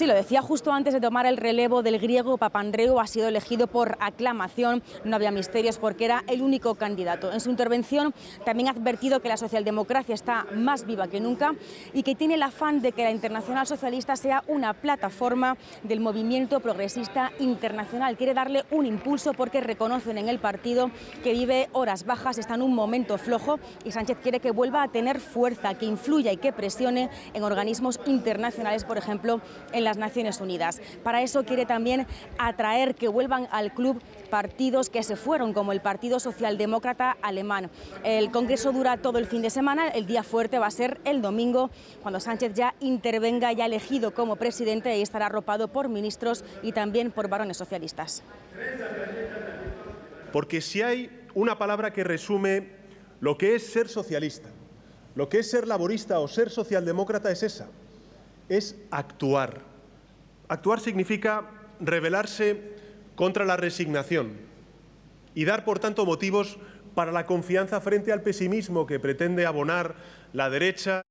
Sí, lo decía justo antes de tomar el relevo del griego Papandreou, ha sido elegido por aclamación, no había misterios porque era el único candidato. En su intervención también ha advertido que la socialdemocracia está más viva que nunca y que tiene el afán de que la Internacional Socialista sea una plataforma del movimiento progresista internacional. Quiere darle un impulso porque reconocen en el partido que vive horas bajas, está en un momento flojo y Sánchez quiere que vuelva a tener fuerza, que influya y que presione en organismos internacionales, por ejemplo, en las Naciones Unidas. Para eso quiere también atraer que vuelvan al club partidos que se fueron, como el Partido Socialdemócrata Alemán. El Congreso dura todo el fin de semana, el día fuerte va a ser el domingo, cuando Sánchez ya intervenga, ya elegido como presidente y estará arropado por ministros y también por varones socialistas. Porque si hay una palabra que resume lo que es ser socialista, lo que es ser laborista o ser socialdemócrata es esa, es actuar. Actuar significa rebelarse contra la resignación y dar, por tanto, motivos para la confianza frente al pesimismo que pretende abonar la derecha.